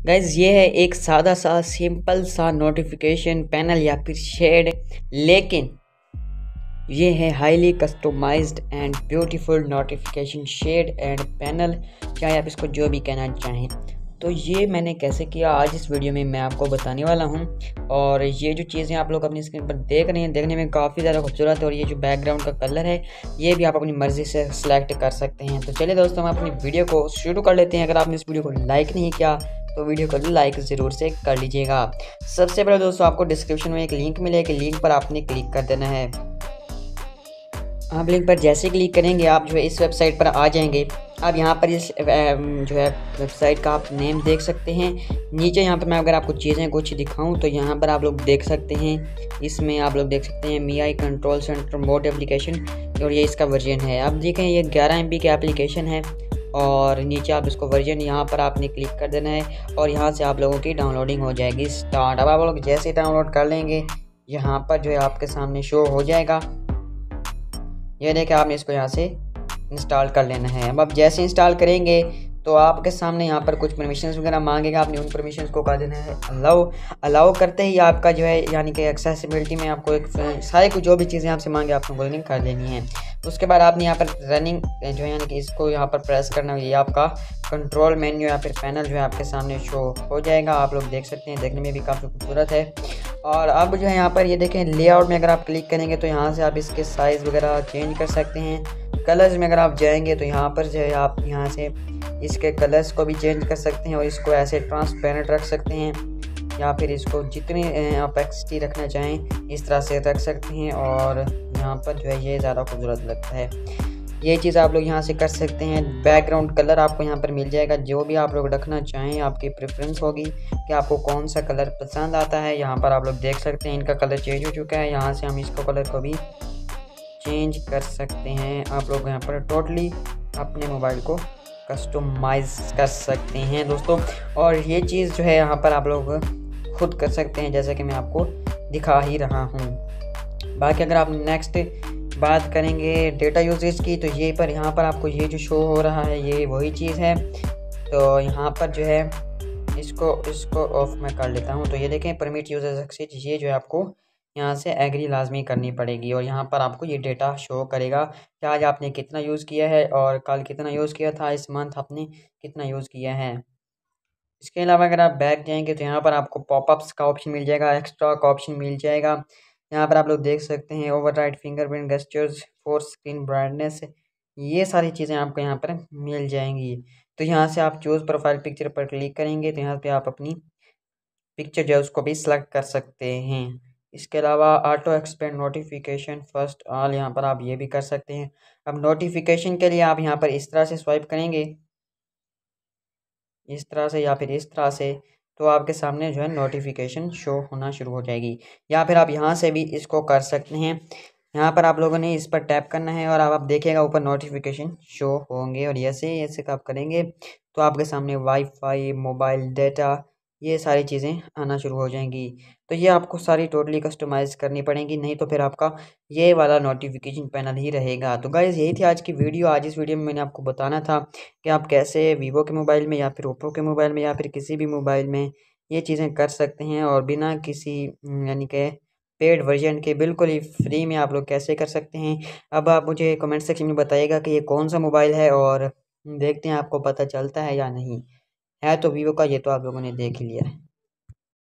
Guys ये है एक सादा सा सिंपल सा नोटिफिकेशन पैनल या फिर शेड लेकिन ये है highly customised and beautiful notification shade and panel चाहे आप इसको जो भी कहना चाहें। तो ये मैंने कैसे किया, आज इस वीडियो में मैं आपको बताने वाला हूँ। और ये जो चीज़ें आप लोग अपनी स्क्रीन पर देख रहे हैं, देखने में काफ़ी ज़्यादा खूबसूरत है और ये जो बैकग्राउंड का कलर है, ये भी आप अपनी मर्ज़ी से सिलेक्ट कर सकते हैं। तो चलिए दोस्तों, हम अपनी वीडियो को शुरू कर लेते हैं। अगर आपने इस वीडियो को लाइक नहीं किया तो वीडियो को लाइक ज़रूर से कर लीजिएगा। सबसे पहले दोस्तों, आपको डिस्क्रिप्शन में एक लिंक मिलेगा। लिंक पर आपने क्लिक कर देना है। आप लिंक पर जैसे क्लिक करेंगे, आप जो है इस वेबसाइट पर आ जाएँगे। आप यहाँ पर इस जो है वेबसाइट का आप नेम देख सकते हैं। नीचे यहाँ पर मैं अगर आपको चीज़ें कुछ दिखाऊँ तो यहाँ पर आप लोग देख सकते हैं। इसमें आप लोग देख सकते हैं Mi I control centre mode application और ये इसका वर्जन है। आप देखें, ये ग्यारह एम की एप्लीकेशन है। और नीचे आप इसको वर्जन यहाँ पर आपने क्लिक कर देना है और यहाँ से आप लोगों की डाउनलोडिंग हो जाएगी स्टार्ट अब आप लोग जैसे ही डाउनलोड कर लेंगे, यहाँ पर जो है आपके सामने शो हो जाएगा। ये देखें आपने इसको यहाँ से इंस्टॉल कर लेना है। अब आप जैसे इंस्टॉल करेंगे तो आपके सामने यहाँ पर कुछ परमिशन वगैरह मांगेगा। आपने उन परमिशन को कर देना है अलाउ अलाउ करते ही आपका जो है, यानी कि एक्सेसिबिलिटी में आपको एक, सारे कुछ जो भी चीज़ें आपसे मांगे आपको बोलिंग कर लेनी है। उसके बाद आपने यहाँ पर रनिंग जो है यानी कि इसको यहाँ पर प्रेस करना, ये आपका कंट्रोल मेन्यू या फिर पैनल जो है आपके सामने शो हो जाएगा। आप लोग देख सकते हैं, देखने में भी काफ़ी खूबसूरत है। और अब जो है यहाँ पर ये देखें लेआउट में अगर आप क्लिक करेंगे तो यहाँ से आप इसके साइज़ वगैरह चेंज कर सकते हैं। कलर्स में अगर आप जाएँगे तो यहाँ पर जो है आप यहाँ से इसके कलर्स को भी चेंज कर सकते हैं और इसको ऐसे ट्रांसपेरेंट रख सकते हैं। या फिर इसको जितने आप एक्सटी रखना चाहें, इस तरह से रख सकते हैं और यहाँ पर जो है ये ज़्यादा खूबसूरत लगता है। ये चीज़ आप लोग यहाँ से कर सकते हैं। बैकग्राउंड कलर आपको यहाँ पर मिल जाएगा। जो भी आप लोग रखना चाहें, आपकी प्रेफरेंस होगी कि आपको कौन सा कलर पसंद आता है। यहाँ पर आप लोग देख सकते हैं, इनका कलर चेंज हो चुका है। यहाँ से हम इसको कलर को भी चेंज कर सकते हैं। आप लोग यहाँ पर टोटली अपने मोबाइल को कस्टमाइज कर सकते हैं दोस्तों। और ये चीज़ जो है, यहाँ पर आप लोग खुद कर सकते हैं, जैसे कि मैं आपको दिखा ही रहा हूँ। बाकी अगर आप नेक्स्ट बात करेंगे डेटा यूजेज की तो ये पर यहाँ पर आपको ये जो शो हो रहा है, ये वही चीज़ है। तो यहाँ पर जो है, इसको इसको ऑफ़ मैं कर लेता हूँ। तो ये देखें परमिट यूजेज ये जो है आपको यहाँ से एग्री लाजमी करनी पड़ेगी। और यहाँ पर आपको ये डेटा शो करेगा कि आज आपने कितना यूज़ किया है और कल कितना यूज़ किया था, इस मंथ आपने कितना यूज़ किया है। इसके अलावा अगर आप बैक जाएँगे तो यहाँ पर आपको पॉपअप्स का ऑप्शन मिल जाएगा एक्स्ट्रा का ऑप्शन मिल जाएगा। यहाँ पर आप लोग देख सकते हैं over right fingerprint gestures for screen brightness ये सारी चीज़ें आपको यहाँ पर मिल जाएँगी। तो यहाँ से आप चूज़ प्रोफ़ाइल पिक्चर पर क्लिक करेंगे तो यहाँ पर आप अपनी पिक्चर जो है उसको भी सिलेक्ट कर सकते हैं। इसके अलावा auto expand notification first all यहाँ पर आप ये भी कर सकते हैं। अब नोटिफिकेशन के लिए आप यहाँ पर इस तरह से स्वाइप करेंगे। इस तरह से या फिर इस तरह से तो आपके सामने जो है नोटिफिकेशन शो होना शुरू हो जाएगी। या फिर आप यहाँ से भी इसको कर सकते हैं। यहाँ पर आप लोगों ने इस पर टैप करना है और आप आप देखेगा ऊपर नोटिफिकेशन शो होंगे और ऐसे ऐसे आप करेंगे। तो आपके सामने वाईफाई मोबाइल डेटा ये सारी चीज़ें आना शुरू हो जाएँगी। तो ये आपको सारी टोटली कस्टमाइज़ करनी पड़ेंगी, नहीं तो फिर आपका ये वाला नोटिफिकेशन पैनल ही रहेगा। तो गाइज़ यही थी आज की वीडियो आज इस वीडियो में मैंने आपको बताना था कि आप कैसे वीवो के मोबाइल में या फिर ओप्पो के मोबाइल में या फिर किसी भी मोबाइल में ये चीज़ें कर सकते हैं और बिना किसी यानी कि पेड वर्जन के बिल्कुल ही फ्री में आप लोग कैसे कर सकते हैं। अब आप मुझे कमेंट सेक्शन में बताइएगा कि ये कौन सा मोबाइल है और देखते हैं आपको पता चलता है या नहीं। है तो वीवो का ये तो आप लोगों ने देख ही लिया। है